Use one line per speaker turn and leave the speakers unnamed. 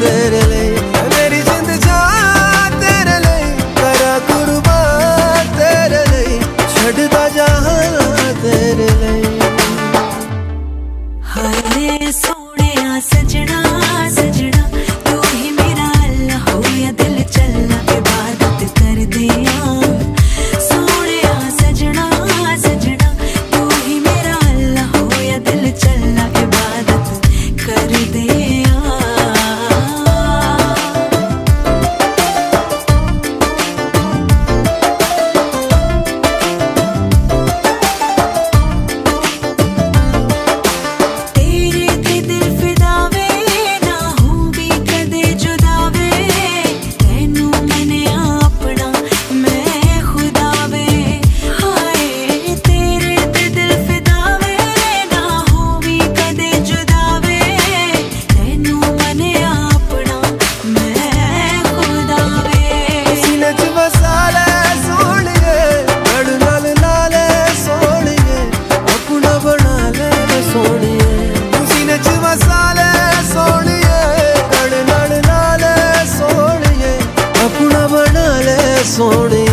that it ਸੋਹਣੀਏ